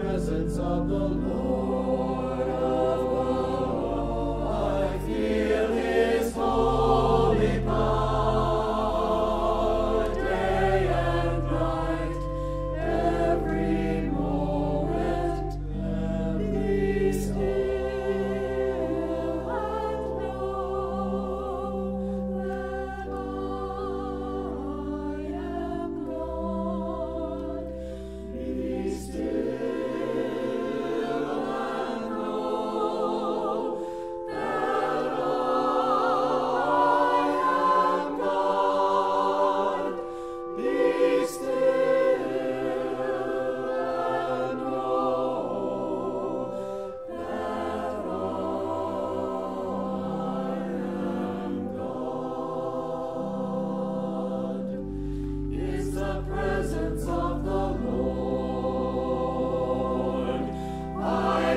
presence of the Lord.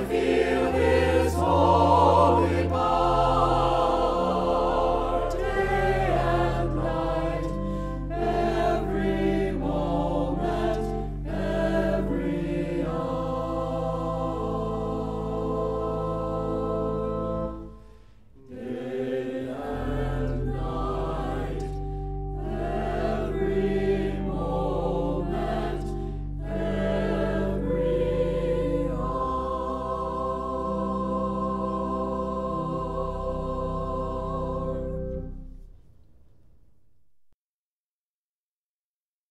thee.